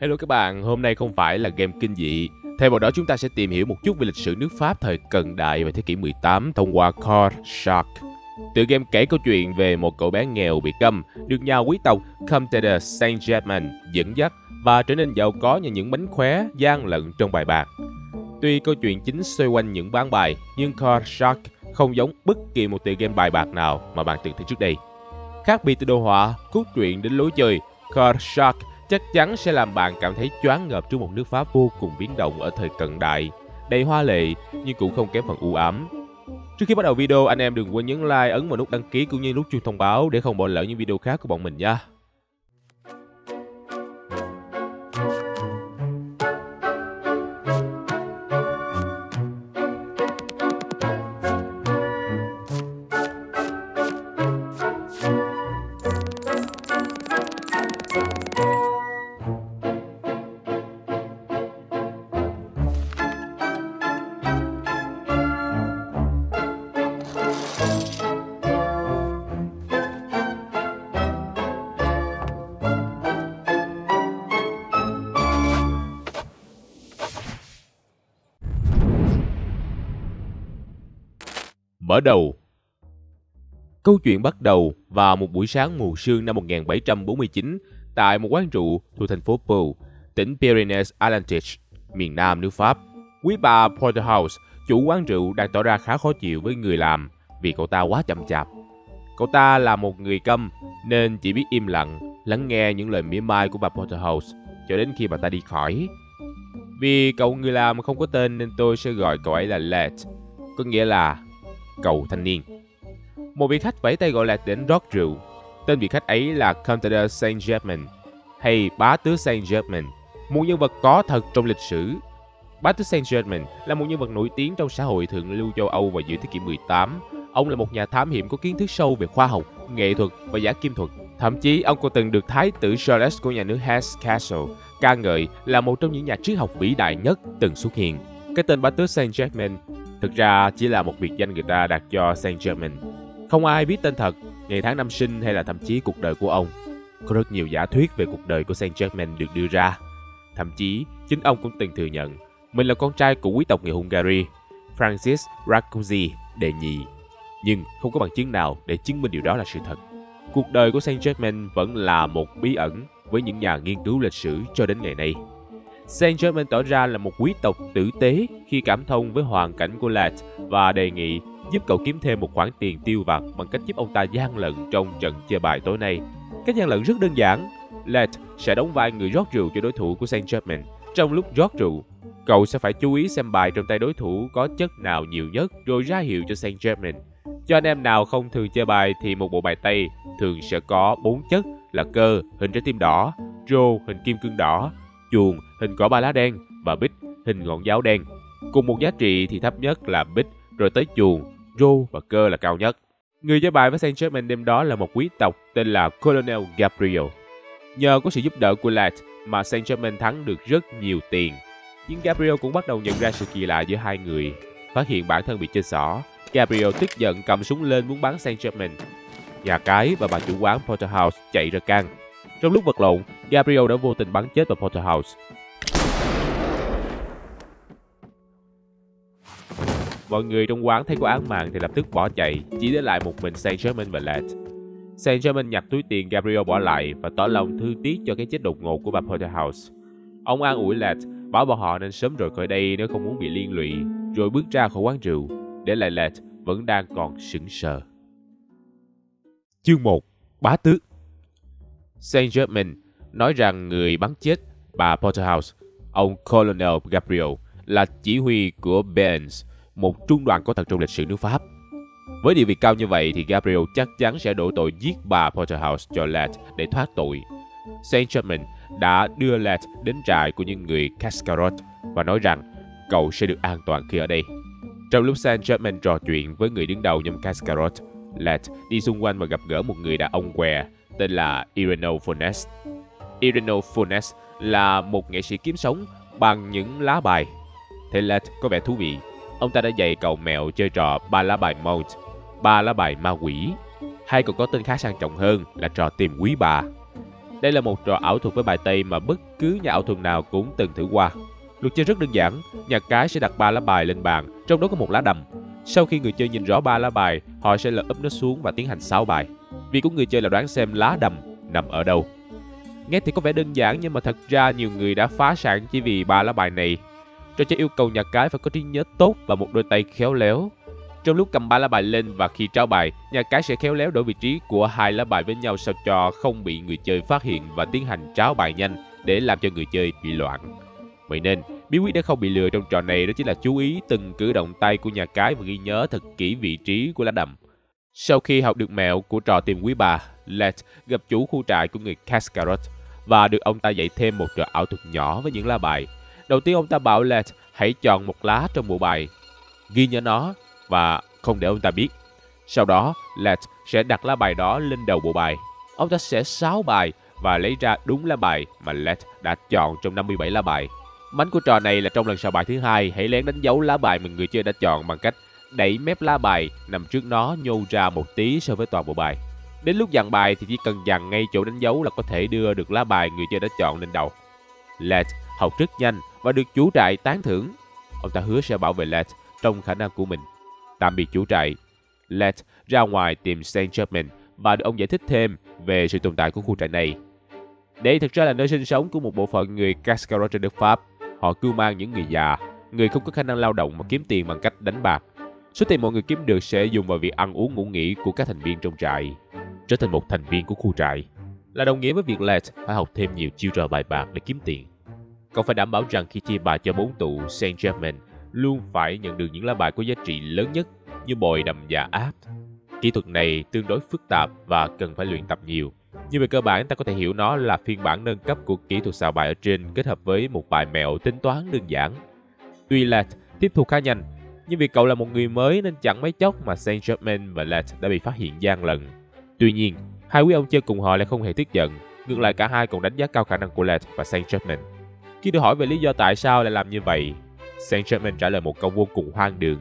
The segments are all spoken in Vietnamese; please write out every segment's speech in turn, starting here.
Hello các bạn, hôm nay không phải là game kinh dị. Thay vào đó chúng ta sẽ tìm hiểu một chút về lịch sử nước Pháp thời cận đại và thế kỷ 18 thông qua Card Shark. Tựa game kể câu chuyện về một cậu bé nghèo bị câm, được nhà quý tộc Comte de Saint-Germain dẫn dắt và trở nên giàu có nhờ những bánh khóe, gian lận trong bài bạc. Tuy câu chuyện chính xoay quanh những bán bài, nhưng Card Shark không giống bất kỳ một tựa game bài bạc nào mà bạn từng thấy trước đây. Khác biệt từ đồ họa, cốt truyện đến lối chơi, Card Shark chắc chắn sẽ làm bạn cảm thấy choáng ngợp trước một nước Pháp vô cùng biến động ở thời cận đại, đầy hoa lệ nhưng cũng không kém phần u ám. Trước khi bắt đầu video, anh em đừng quên nhấn like, ấn vào nút đăng ký cũng như nút chuông thông báo để không bỏ lỡ những video khác của bọn mình nha. Mở đầu Câu chuyện bắt đầu vào một buổi sáng mùa sương năm 1749 tại một quán rượu thuộc thành phố Pau, tỉnh Pyrenees Atlantiques, miền Nam nước Pháp. Quý bà Porterhouse, chủ quán rượu đang tỏ ra khá khó chịu với người làm vì cậu ta quá chậm chạp. Cậu ta là một người câm nên chỉ biết im lặng, lắng nghe những lời mỉa mai của bà Porterhouse cho đến khi bà ta đi khỏi. Vì cậu người làm không có tên nên tôi sẽ gọi cậu ấy là Let, có nghĩa là cầu thanh niên. Một vị khách vẫy tay gọi lạc đến rót rượu. Tên vị khách ấy là Comte Saint-Germain hay Bá tước Saint-Germain, một nhân vật có thật trong lịch sử. Bá tước Saint-Germain là một nhân vật nổi tiếng trong xã hội thượng lưu châu Âu vào giữa thế kỷ 18. Ông là một nhà thám hiểm có kiến thức sâu về khoa học, nghệ thuật và giả kim thuật. Thậm chí ông còn từng được thái tử Charles của nhà nước Hesse Castle ca ngợi là một trong những nhà triết học vĩ đại nhất từng xuất hiện. Cái tên Bá tước Saint-Germain Thực ra chỉ là một biệt danh người ta đặt cho Saint Germain. Không ai biết tên thật, ngày tháng năm sinh hay là thậm chí cuộc đời của ông. Có rất nhiều giả thuyết về cuộc đời của Saint Germain được đưa ra. Thậm chí, chính ông cũng từng thừa nhận mình là con trai của quý tộc người Hungary, Francis Rakuzi đệ nhị. Nhưng không có bằng chứng nào để chứng minh điều đó là sự thật. Cuộc đời của Saint Germain vẫn là một bí ẩn với những nhà nghiên cứu lịch sử cho đến ngày nay. Saint Germain tỏ ra là một quý tộc tử tế khi cảm thông với hoàn cảnh của Lat và đề nghị giúp cậu kiếm thêm một khoản tiền tiêu vặt bằng cách giúp ông ta gian lận trong trận chơi bài tối nay. Cách gian lận rất đơn giản. Lat sẽ đóng vai người rót rượu cho đối thủ của Saint Germain. Trong lúc rót rượu, cậu sẽ phải chú ý xem bài trong tay đối thủ có chất nào nhiều nhất rồi ra hiệu cho Saint Germain. Cho anh em nào không thường chơi bài thì một bộ bài tây thường sẽ có bốn chất là cơ, hình trái tim đỏ, rô, hình kim cương đỏ, chuồng hình cỏ ba lá đen và bích hình ngọn giáo đen. Cùng một giá trị thì thấp nhất là bích, rồi tới chuồng, rô và cơ là cao nhất. Người chơi bài với Saint Germain đêm đó là một quý tộc tên là Colonel Gabriel. Nhờ có sự giúp đỡ của Lat mà Saint Germain thắng được rất nhiều tiền. Nhưng Gabriel cũng bắt đầu nhận ra sự kỳ lạ giữa hai người. Phát hiện bản thân bị chơi xỏ, Gabriel tức giận cầm súng lên muốn bắn Saint Germain. Nhà cái và bà chủ quán Porterhouse chạy ra can. Trong lúc vật lộn, Gabriel đã vô tình bắn chết vào Porterhouse. Mọi người trong quán thấy có án mạng thì lập tức bỏ chạy, chỉ để lại một mình Saint Germain và Led. Saint Germain nhặt túi tiền Gabriel bỏ lại và tỏ lòng thương tiếc cho cái chết đột ngột của bà Porterhouse. Ông an ủi Led, bảo bọn họ nên sớm rời khỏi đây nếu không muốn bị liên lụy, rồi bước ra khỏi quán rượu, để lại Led vẫn đang còn sững sờ. Chương 1 Bá tước Saint Germain nói rằng người bắn chết bà Porterhouse, ông Colonel Gabriel, là chỉ huy của Benz, một trung đoàn có thật trong lịch sử nước Pháp. Với địa vị cao như vậy thì Gabriel chắc chắn sẽ đổ tội giết bà Porterhouse cho Let để thoát tội. Saint Germain đã đưa Let đến trại của những người Cascarot và nói rằng cậu sẽ được an toàn khi ở đây. Trong lúc Saint Germain trò chuyện với người đứng đầu nhóm Cascarot, Let đi xung quanh và gặp gỡ một người đàn ông què tên là Ireno Funes. Ireno Funes là một nghệ sĩ kiếm sống bằng những lá bài. Thế là có vẻ thú vị. Ông ta đã dạy cậu mèo chơi trò ba lá bài Mount, ba lá bài ma quỷ, hay còn có tên khá sang trọng hơn là trò tìm quý bà. Đây là một trò ảo thuật với bài tây mà bất cứ nhà ảo thuật nào cũng từng thử qua. Luật chơi rất đơn giản, nhà cái sẽ đặt ba lá bài lên bàn, trong đó có một lá đầm. Sau khi người chơi nhìn rõ ba lá bài, họ sẽ lật úp nó xuống và tiến hành sáu bài. Việc của người chơi là đoán xem lá đầm nằm ở đâu. Nghe thì có vẻ đơn giản nhưng mà thật ra nhiều người đã phá sản chỉ vì ba lá bài này. Trò chơi yêu cầu nhà cái phải có trí nhớ tốt và một đôi tay khéo léo. Trong lúc cầm ba lá bài lên và khi trao bài, nhà cái sẽ khéo léo đổi vị trí của hai lá bài với nhau sao cho không bị người chơi phát hiện và tiến hành trao bài nhanh để làm cho người chơi bị loạn. Vậy nên, bí quyết để không bị lừa trong trò này đó chính là chú ý từng cử động tay của nhà cái và ghi nhớ thật kỹ vị trí của lá đầm. Sau khi học được mẹo của trò tìm quý bà, Let gặp chủ khu trại của người Cascarot và được ông ta dạy thêm một trò ảo thuật nhỏ với những lá bài. Đầu tiên ông ta bảo Let hãy chọn một lá trong bộ bài, ghi nhớ nó và không để ông ta biết. Sau đó, Let sẽ đặt lá bài đó lên đầu bộ bài. Ông ta sẽ sáo bài và lấy ra đúng lá bài mà Let đã chọn trong 57 lá bài. Mánh của trò này là trong lần sào bài thứ hai, hãy lén đánh dấu lá bài mà người chơi đã chọn bằng cách đẩy mép lá bài nằm trước nó nhô ra một tí so với toàn bộ bài. Đến lúc dàn bài thì chỉ cần dàn ngay chỗ đánh dấu là có thể đưa được lá bài người chơi đã chọn lên đầu. Let học rất nhanh và được chủ trại tán thưởng. Ông ta hứa sẽ bảo vệ Let trong khả năng của mình. Tạm biệt chủ trại. Let ra ngoài tìm Saint Germain và được ông giải thích thêm về sự tồn tại của khu trại này. Đây thực ra là nơi sinh sống của một bộ phận người Cascarot trên nước Pháp. Họ cưu mang những người già, người không có khả năng lao động mà kiếm tiền bằng cách đánh bạc. Số tiền mọi người kiếm được sẽ dùng vào việc ăn uống ngủ nghỉ của các thành viên trong trại. Trở thành một thành viên của khu trại là đồng nghĩa với việc Let phải học thêm nhiều chiêu trò bài bạc để kiếm tiền. Cậu phải đảm bảo rằng khi chia bài cho bốn tụ Saint Germain luôn phải nhận được những lá bài có giá trị lớn nhất như bồi đầm và áp. Kỹ thuật này tương đối phức tạp và cần phải luyện tập nhiều. Nhưng về cơ bản ta có thể hiểu nó là phiên bản nâng cấp của kỹ thuật xào bài ở trên kết hợp với một vài mẹo tính toán đơn giản. Tuy Let tiếp thu khá nhanh, nhưng vì cậu là một người mới nên chẳng mấy chốc mà Saint Germain và Let đã bị phát hiện gian lận. Tuy nhiên, hai quý ông chơi cùng họ lại không hề tiếc giận, ngược lại cả hai còn đánh giá cao khả năng của Let và Saint Germain. Khi được hỏi về lý do tại sao lại làm như vậy, Saint Germain trả lời một câu vô cùng hoang đường,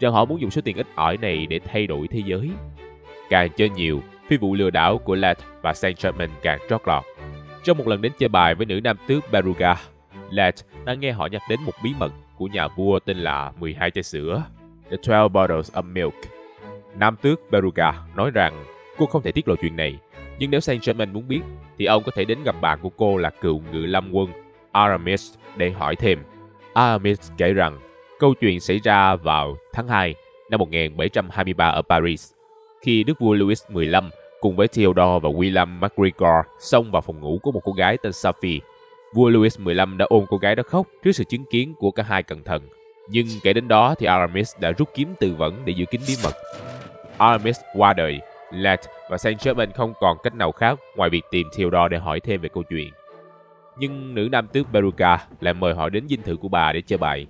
rằng họ muốn dùng số tiền ít ỏi này để thay đổi thế giới. Càng chơi nhiều, phi vụ lừa đảo của Lat và Saint Germain càng trót lọt. Trong một lần đến chơi bài với nữ nam tước Beruga, Lat đã nghe họ nhắc đến một bí mật của nhà vua tên là 12 chai sữa, The 12 Bottles of Milk. Nam tước Beruga nói rằng cô không thể tiết lộ chuyện này, nhưng nếu Saint Germain muốn biết, thì ông có thể đến gặp bạn của cô là cựu ngự lâm quân Aramis để hỏi thêm. Aramis kể rằng câu chuyện xảy ra vào tháng 2 năm 1723 ở Paris, khi đức vua Louis XV cùng với Theodore và William MacGregor xông vào phòng ngủ của một cô gái tên Sophie. Vua Louis XV đã ôm cô gái đó khóc trước sự chứng kiến của cả hai cẩn thận. Nhưng kể đến đó thì Aramis đã rút kiếm từ vấn để giữ kín bí mật. Aramis qua đời, Let và Saint Germain không còn cách nào khác ngoài việc tìm Theodore để hỏi thêm về câu chuyện. Nhưng nữ nam tước Beruka lại mời họ đến dinh thự của bà để chơi bài.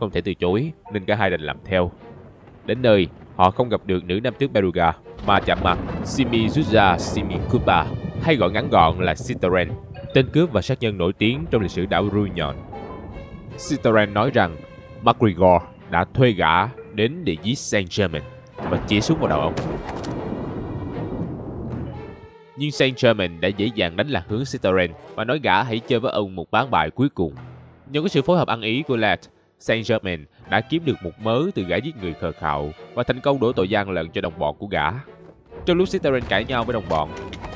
Không thể từ chối nên cả hai đành làm theo. Đến nơi, họ không gặp được nữ nam tước Beruga mà chạm mặt Simizuza Simikuba hay gọi ngắn gọn là Citaren, tên cướp và sát nhân nổi tiếng trong lịch sử đảo Ruyon. Citaren nói rằng MacGregor đã thuê gã đến để giết Saint Germain và chỉ xuống vào đầu ông. Nhưng Saint Germain đã dễ dàng đánh lạc hướng Citroen và nói gã hãy chơi với ông một ván bài cuối cùng. Nhờ có sự phối hợp ăn ý của Lat, Saint Germain đã kiếm được một mớ từ gã giết người khờ khạo và thành công đổ tội gian lận cho đồng bọn của gã. Trong lúc Citroen cãi nhau với đồng bọn,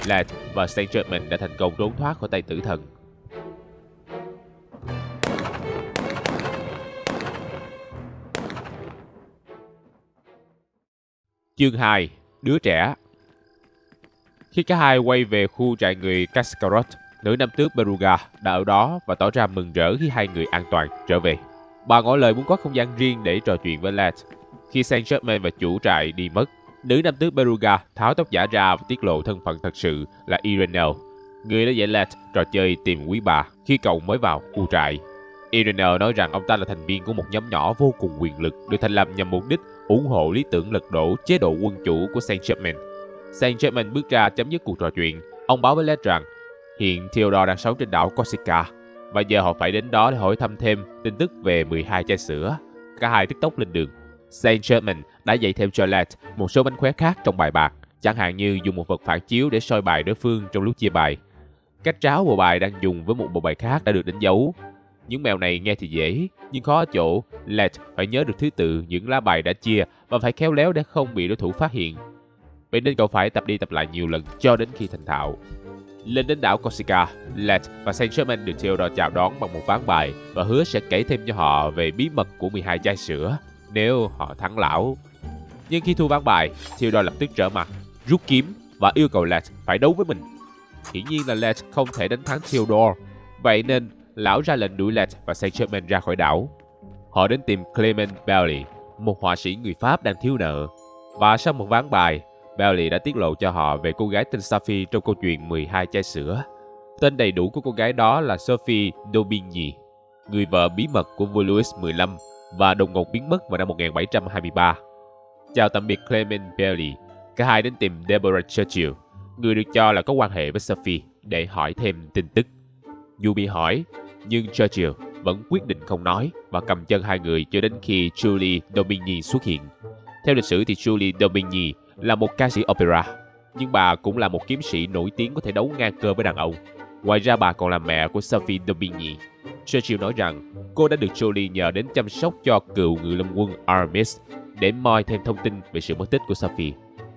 Lat và Saint Germain đã thành công trốn thoát khỏi tay tử thần. Chương 2 Đứa trẻ khi cả hai quay về khu trại người Cascarot, nữ nam tước Beruga đã ở đó và tỏ ra mừng rỡ khi hai người an toàn trở về. Bà ngỏ lời muốn có không gian riêng để trò chuyện với Lad. Khi Saint Germain và chủ trại đi mất, nữ nam tước Beruga tháo tóc giả ra và tiết lộ thân phận thật sự là Irenel, người đã dạy Lad trò chơi tìm quý bà khi cậu mới vào khu trại. Irenel nói rằng ông ta là thành viên của một nhóm nhỏ vô cùng quyền lực được thành lập nhằm mục đích ủng hộ lý tưởng lật đổ chế độ quân chủ của Saint Germain. Saint Germain bước ra chấm dứt cuộc trò chuyện. Ông báo với Led rằng hiện Theodore đang sống trên đảo Corsica và giờ họ phải đến đó để hỏi thăm thêm tin tức về 12 chai sữa. Cả hai tức tốc lên đường. Saint Germain đã dạy thêm cho Led một số bánh khóe khác trong bài bạc, chẳng hạn như dùng một vật phản chiếu để soi bài đối phương trong lúc chia bài. Cách tráo bộ bài đang dùng với một bộ bài khác đã được đánh dấu. Những mèo này nghe thì dễ, nhưng khó ở chỗ Led phải nhớ được thứ tự những lá bài đã chia và phải khéo léo để không bị đối thủ phát hiện. Vậy nên cậu phải tập đi tập lại nhiều lần cho đến khi thành thạo. Lên đến đảo Corsica, Let và Saint Germain được Theodore chào đón bằng một ván bài và hứa sẽ kể thêm cho họ về bí mật của 12 chai sữa nếu họ thắng lão. Nhưng khi thua ván bài, Theodore lập tức trở mặt, rút kiếm và yêu cầu Let phải đấu với mình. Hiển nhiên là Let không thể đánh thắng Theodore, vậy nên lão ra lệnh đuổi Let và Saint Germain ra khỏi đảo. Họ đến tìm Clement Bailey, một họa sĩ người Pháp đang thiếu nợ. Và sau một ván bài, Bailey đã tiết lộ cho họ về cô gái tên Safi trong câu chuyện 12 chai sữa. Tên đầy đủ của cô gái đó là Sophie Daubigny, người vợ bí mật của vua Louis XV và đột ngột biến mất vào năm 1723. Chào tạm biệt Clement Bailey, cả hai đến tìm Deborah Churchill, người được cho là có quan hệ với Sophie, để hỏi thêm tin tức. Dù bị hỏi, nhưng Churchill vẫn quyết định không nói và cầm chân hai người cho đến khi Julie Daubigny xuất hiện. Theo lịch sử thì Julie Daubigny là một ca sĩ opera, nhưng bà cũng là một kiếm sĩ nổi tiếng có thể đấu ngang cơ với đàn ông. Ngoài ra bà còn là mẹ của Sophie Daubigny. Churchill nói rằng cô đã được Jolie nhờ đến chăm sóc cho cựu ngự lâm quân Aramis để moi thêm thông tin về sự mất tích của Sophie.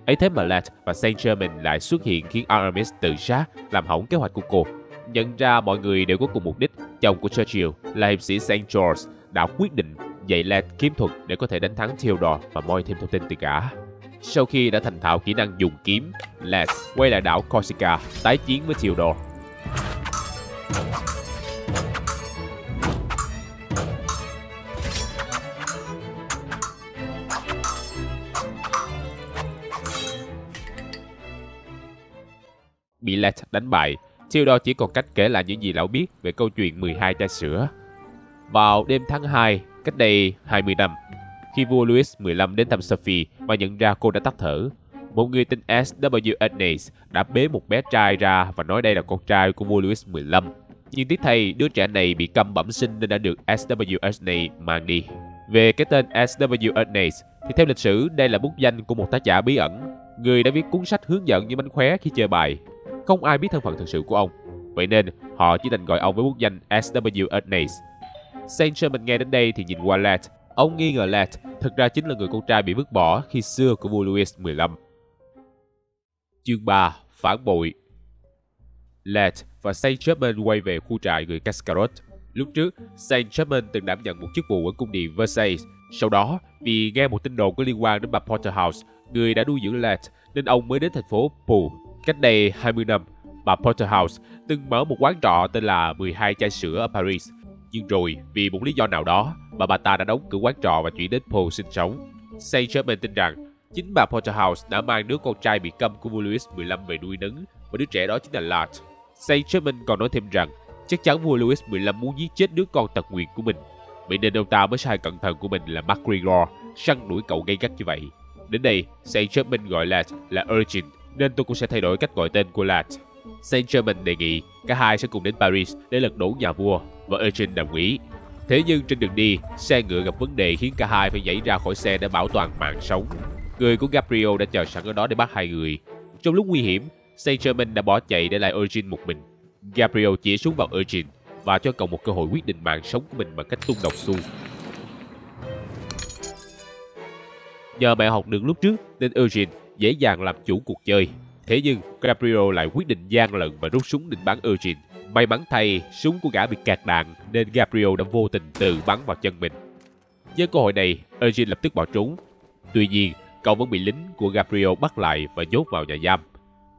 Ấy thế mà Lett và Saint Germain lại xuất hiện khiến Aramis tự sát, làm hỏng kế hoạch của cô. Nhận ra mọi người đều có cùng mục đích, chồng của Churchill là hiệp sĩ Saint George đã quyết định dạy Lett kiếm thuật để có thể đánh thắng Theodore và moi thêm thông tin từ cả. Sau khi đã thành thạo kỹ năng dùng kiếm, Lett quay lại đảo Corsica tái chiến với Theodore. Bị Lett đánh bại, Theodore chỉ còn cách kể lại những gì lão biết về câu chuyện 12 chai sữa. Vào đêm tháng 2, cách đây 20 năm, khi vua Louis XV đến thăm Sophie và nhận ra cô đã tắt thở, một người tên S.W. Ednes đã bế một bé trai ra và nói đây là con trai của vua Louis XV. Nhưng tiếc thay, đứa trẻ này bị câm bẩm sinh nên đã được S.W. Ednes mang đi. Về cái tên S.W. Ednes, thì theo lịch sử, đây là bút danh của một tác giả bí ẩn, người đã viết cuốn sách hướng dẫn những mánh khóe khi chơi bài. Không ai biết thân phận thực sự của ông, vậy nên họ chỉ đành gọi ông với bút danh S.W. Ednes. Saint Germain nghe đến đây thì nhìn qua Lett Ông nghi ngờ Lett thực ra chính là người con trai bị vứt bỏ khi xưa của vua Louis XV. Chương 3. Phản bội Lett và Saint Germain quay về khu trại người Cascarot. Lúc trước, Saint Germain từng đảm nhận một chức vụ ở cung điện Versailles. Sau đó, vì nghe một tin đồn có liên quan đến bà Porterhouse, người đã nuôi dưỡng Lett, nên ông mới đến thành phố Pau. Cách đây 20 năm, bà Porterhouse từng mở một quán trọ tên là 12 chai sữa ở Paris – nhưng rồi, vì một lý do nào đó, mà bà ta đã đóng cửa quán trọ và chuyển đến Paul sinh sống. Saint Germain tin rằng chính bà Porterhouse đã mang đứa con trai bị câm của vua Louis XV về nuôi nấng và đứa trẻ đó chính là Lart. Saint Germain còn nói thêm rằng chắc chắn vua Louis XV muốn giết chết đứa con tật nguyền của mình. Vậy nên ông ta mới sai cẩn thận của mình là MacGregor săn đuổi cậu gây gắt như vậy. Đến đây, Saint Germain gọi Lat là Urchin, nên tôi cũng sẽ thay đổi cách gọi tên của Lat. Saint Germain đề nghị cả hai sẽ cùng đến Paris để lật đổ nhà vua và Urgent đồng ý. Thế nhưng trên đường đi, xe ngựa gặp vấn đề khiến cả hai phải nhảy ra khỏi xe để bảo toàn mạng sống. Người của Gabriel đã chờ sẵn ở đó để bắt hai người. Trong lúc nguy hiểm, Saint Germain đã bỏ chạy để lại Eugene một mình. Gabriel chỉ xuống vào Eugene và cho cậu một cơ hội quyết định mạng sống của mình bằng cách tung độc xu. Nhờ mẹ học được lúc trước nên Eugene dễ dàng làm chủ cuộc chơi. Thế nhưng Gabriel lại quyết định gian lận và rút súng định bắn Eugene May mắn thay, súng của gã bị kẹt đạn nên Gabriel đã vô tình tự bắn vào chân mình. Nhân cơ hội này, Eugene lập tức bỏ trốn. Tuy nhiên, cậu vẫn bị lính của Gabriel bắt lại và nhốt vào nhà giam.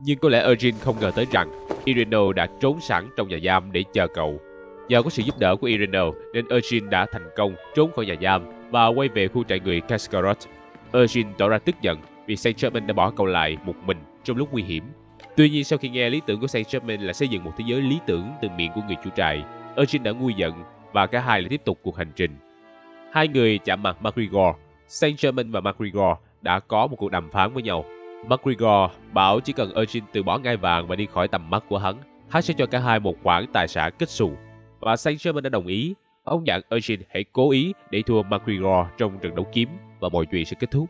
Nhưng có lẽ Eugene không ngờ tới rằng Ireno đã trốn sẵn trong nhà giam để chờ cậu. Nhờ có sự giúp đỡ của Ireno nên Eugene đã thành công trốn khỏi nhà giam và quay về khu trại người Cascarot. Eugene tỏ ra tức giận vì Saint Germain đã bỏ cậu lại một mình trong lúc nguy hiểm Tuy nhiên sau khi nghe lý tưởng của Saint Germain là xây dựng một thế giới lý tưởng từ miệng của người chủ trại, Eugene đã nguôi giận và cả hai lại tiếp tục cuộc hành trình. Hai người chạm mặt MacGregor. Saint Germain và MacGregor đã có một cuộc đàm phán với nhau. MacGregor bảo chỉ cần Eugene từ bỏ ngai vàng và đi khỏi tầm mắt của hắn, hắn sẽ cho cả hai một khoản tài sản kết xù. Và Saint Germain đã đồng ý. Ông dặn Eugene hãy cố ý để thua MacGregor trong trận đấu kiếm và mọi chuyện sẽ kết thúc.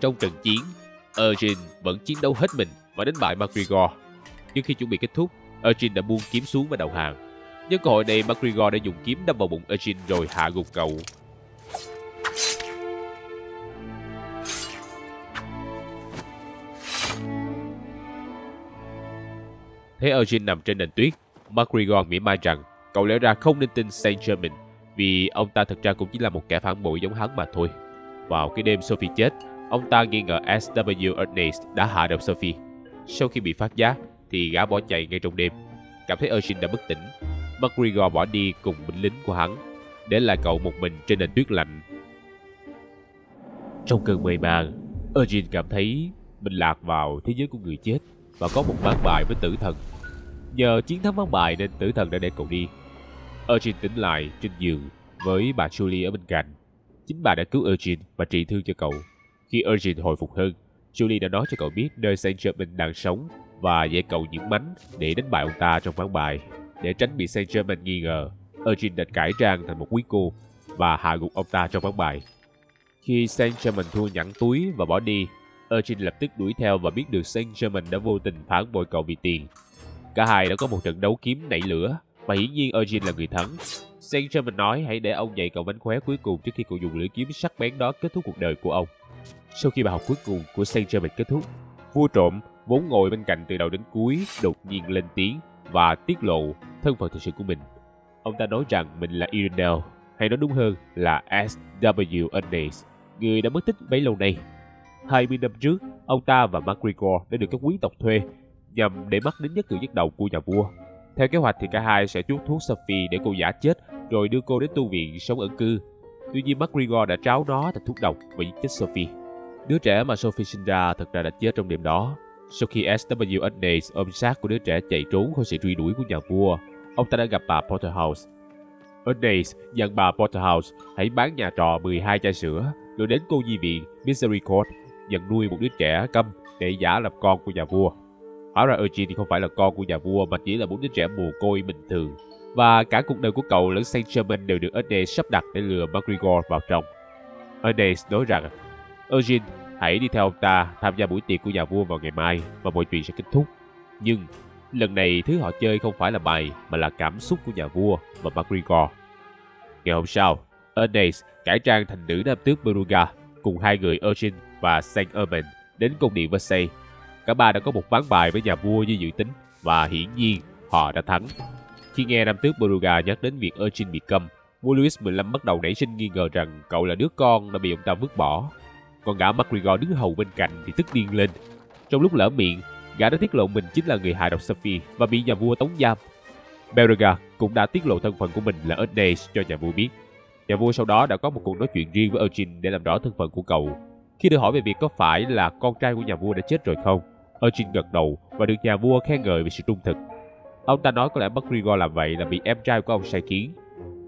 Trong trận chiến, Eugene vẫn chiến đấu hết mình và đánh bại McGregor. Nhưng khi chuẩn bị kết thúc, Eugene đã buông kiếm xuống và đầu hàng. Nhân cơ hội này, McGregor đã dùng kiếm đâm vào bụng Eugene rồi hạ gục cậu. Thấy Eugene nằm trên nền tuyết, McGregor mỉa mai rằng cậu lẽ ra không nên tin Saint Germain vì ông ta thật ra cũng chỉ là một kẻ phản bội giống hắn mà thôi. Vào cái đêm Sophie chết, ông ta nghi ngờ S.W. Ernest đã hạ độc Sophie. Sau khi bị phát giác, thì gã bỏ chạy ngay trong đêm. Cảm thấy Eugene đã bất tỉnh, McGregor bỏ đi cùng binh lính của hắn, để lại cậu một mình trên nền tuyết lạnh. Trong cơn mê man, Eugene cảm thấy mình lạc vào thế giới của người chết và có một ván bài với tử thần. Nhờ chiến thắng ván bài nên tử thần đã để cậu đi. Eugene tỉnh lại trên giường với bà Julie ở bên cạnh. Chính bà đã cứu Eugene và trị thương cho cậu. Khi Eugene hồi phục hơn, Julie đã nói cho cậu biết nơi Saint Germain đang sống và dạy cậu những mánh để đánh bại ông ta trong ván bài. Để tránh bị Saint Germain nghi ngờ, Eugene đã cải trang thành một quý cô và hạ gục ông ta trong ván bài. Khi Saint Germain thua nhẵn túi và bỏ đi, Eugene lập tức đuổi theo và biết được Saint Germain đã vô tình phản bội cậu vì tiền. Cả hai đã có một trận đấu kiếm nảy lửa và hiển nhiên Eugene là người thắng. Saint Germain nói hãy để ông dạy cậu bánh khóe cuối cùng trước khi cậu dùng lưỡi kiếm sắc bén đó kết thúc cuộc đời của ông. Sau khi bài học cuối cùng của Saint Germain kết thúc, vua trộm vốn ngồi bên cạnh từ đầu đến cuối đột nhiên lên tiếng và tiết lộ thân phận thực sự của mình. Ông ta nói rằng mình là Irinel, hay nói đúng hơn là S.W. Ernest, người đã mất tích bấy lâu nay. 20 năm trước, ông ta và MacGregor đã được các quý tộc thuê nhằm để bắt đến nhất cử nhất động của nhà vua. Theo kế hoạch thì cả hai sẽ chuốt thuốc Sophie để cô giả chết rồi đưa cô đến tu viện sống ẩn cư. Tuy nhiên McGregor đã tráo nó thành thuốc độc và giết chết Sophie. Đứa trẻ mà Sophie sinh ra thật ra đã chết trong đêm đó. Sau khi S.W. Ernest ôm xác của đứa trẻ chạy trốn khỏi sự truy đuổi của nhà vua, ông ta đã gặp bà Porterhouse. Ernest dặn bà Porterhouse hãy bán nhà trọ 12 chai sữa, rồi đến cô di viện Misericord nhận nuôi một đứa trẻ câm để giả làm con của nhà vua. Hóa ra Eugene thì không phải là con của nhà vua mà chỉ là một đứa trẻ mồ côi bình thường. Và cả cuộc đời của cậu lẫn Saint Germain đều được Ernest sắp đặt để lừa McGregor vào trong. Ernest nói rằng Eugene hãy đi theo ông ta tham gia buổi tiệc của nhà vua vào ngày mai và mọi chuyện sẽ kết thúc. Nhưng lần này thứ họ chơi không phải là bài mà là cảm xúc của nhà vua và McGregor. Ngày hôm sau, Ernest cải trang thành nữ nam tước Beruga cùng hai người Eugene và Saint Urban đến cung điện Versailles. Cả ba đã có một ván bài với nhà vua như dự tính và hiển nhiên họ đã thắng. Khi nghe nam tước Beruga nhắc đến việc Urchin bị câm, vua Louis XV bắt đầu nảy sinh nghi ngờ rằng cậu là đứa con đã bị ông ta vứt bỏ. Còn gã MacGregor đứng hầu bên cạnh thì tức điên lên. Trong lúc lỡ miệng, gã đã tiết lộ mình chính là người hại độc Sophie và bị nhà vua tống giam. Beruga cũng đã tiết lộ thân phận của mình là Ernest cho nhà vua biết. Nhà vua sau đó đã có một cuộc nói chuyện riêng với Eugene để làm rõ thân phận của cậu. Khi được hỏi về việc có phải là con trai của nhà vua đã chết rồi không, Eugene gật đầu và được nhà vua khen ngợi về sự trung thực. Ông ta nói có lẽ McGregor làm vậy là vì em trai của ông sai khiến.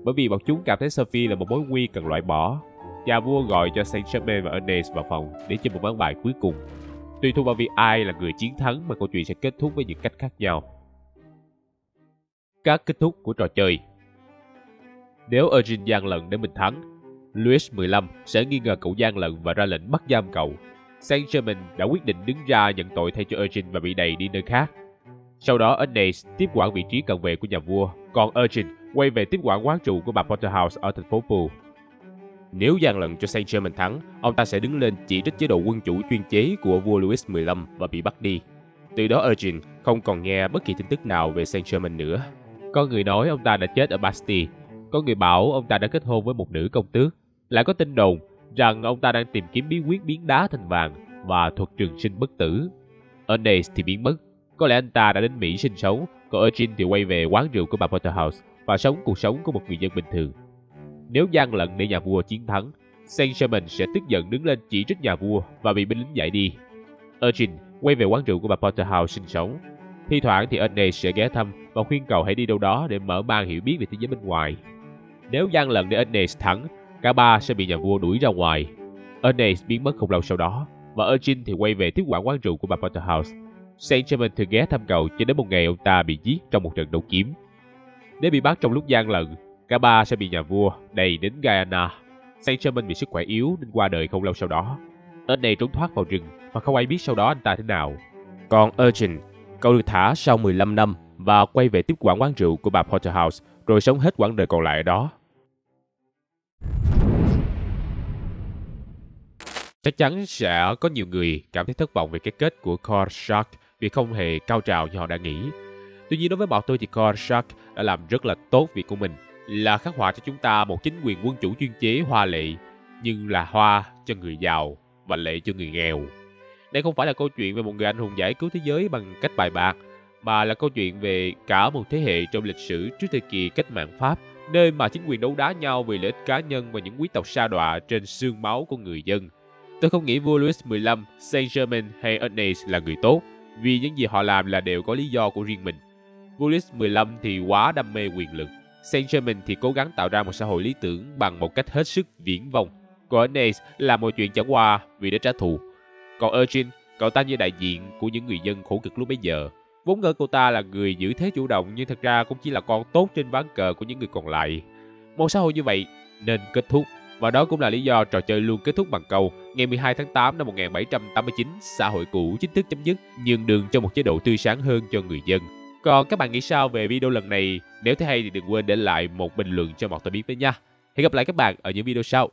Bởi vì bọn chúng cảm thấy Sophie là một mối nguy cần loại bỏ. Nhà vua gọi cho Saint Germain và Ernest vào phòng để chơi một ván bài cuối cùng. Tùy thuộc vào việc ai là người chiến thắng mà câu chuyện sẽ kết thúc với những cách khác nhau. Các kết thúc của trò chơi Nếu Eugene gian lận để mình thắng, Louis 15 sẽ nghi ngờ cậu gian lận và ra lệnh bắt giam cậu. Saint Germain đã quyết định đứng ra nhận tội thay cho Eugene và bị đẩy đi nơi khác. Sau đó Ernest tiếp quản vị trí cận vệ của nhà vua, còn Eugene quay về tiếp quản quán trụ của bà Porterhouse ở thành phố Poole. Nếu gian lận cho Saint Germain thắng, ông ta sẽ đứng lên chỉ trích chế độ quân chủ chuyên chế của vua Louis XV và bị bắt đi. Từ đó Eugene không còn nghe bất kỳ tin tức nào về Saint Germain nữa. Có người nói ông ta đã chết ở Bastille, có người bảo ông ta đã kết hôn với một nữ công tước. Lại có tin đồn rằng ông ta đang tìm kiếm bí quyết biến đá thành vàng và thuật trường sinh bất tử. Ernest thì biến mất. Có lẽ anh ta đã đến Mỹ sinh sống, còn Eugene thì quay về quán rượu của bà Porterhouse và sống cuộc sống của một người dân bình thường. Nếu gian lận để nhà vua chiến thắng, Saint Germain sẽ tức giận đứng lên chỉ trích nhà vua và bị binh lính giải đi. Eugene quay về quán rượu của bà Porterhouse sinh sống. Thi thoảng thì Ernest sẽ ghé thăm và khuyên cậu hãy đi đâu đó để mở mang hiểu biết về thế giới bên ngoài. Nếu gian lận để Ernest thắng, cả ba sẽ bị nhà vua đuổi ra ngoài. Ernest biến mất không lâu sau đó, và Eugene thì quay về tiếp quản quán rượu của bà Porterhouse. Saint Germain thường ghé thăm cậu cho đến một ngày ông ta bị giết trong một trận đấu kiếm. Nếu bị bắt trong lúc gian lận, cả ba sẽ bị nhà vua đầy đến Guyana. Saint Germain bị sức khỏe yếu nên qua đời không lâu sau đó. Tên này trốn thoát vào rừng và không ai biết sau đó anh ta thế nào. Còn Urgent, cậu được thả sau 15 năm và quay về tiếp quản quán rượu của bà Porterhouse rồi sống hết quãng đời còn lại ở đó. Chắc chắn sẽ có nhiều người cảm thấy thất vọng về cái kết của Core Shark vì không hề cao trào như họ đã nghĩ. Tuy nhiên đối với bọn tôi thì Core Shark đã làm rất là tốt việc của mình là khắc họa cho chúng ta một chính quyền quân chủ chuyên chế hoa lệ nhưng là hoa cho người giàu và lệ cho người nghèo. Đây không phải là câu chuyện về một người anh hùng giải cứu thế giới bằng cách bài bạc, mà là câu chuyện về cả một thế hệ trong lịch sử trước thời kỳ cách mạng Pháp, nơi mà chính quyền đấu đá nhau vì lợi ích cá nhân và những quý tộc sa đọa trên xương máu của người dân. Tôi không nghĩ vua Louis XV, Saint-Germain hay Ernest là người tốt, vì những gì họ làm là đều có lý do của riêng mình. Willis 15 thì quá đam mê quyền lực, Saint-Germain thì cố gắng tạo ra một xã hội lý tưởng bằng một cách hết sức viễn vông. Còn Ernest là một chuyện chẳng qua vì để trả thù. Còn Eugene, cậu ta như đại diện của những người dân khổ cực lúc bấy giờ. Vốn ngờ cậu ta là người giữ thế chủ động nhưng thật ra cũng chỉ là con tốt trên ván cờ của những người còn lại. Một xã hội như vậy nên kết thúc. Và đó cũng là lý do trò chơi luôn kết thúc bằng câu ngày 12 tháng 8 năm 1789, xã hội cũ chính thức chấm dứt, nhường đường cho một chế độ tươi sáng hơn cho người dân. Còn các bạn nghĩ sao về video lần này? Nếu thấy hay thì đừng quên để lại một bình luận cho mọi tôi biết với nha. Hẹn gặp lại các bạn ở những video sau.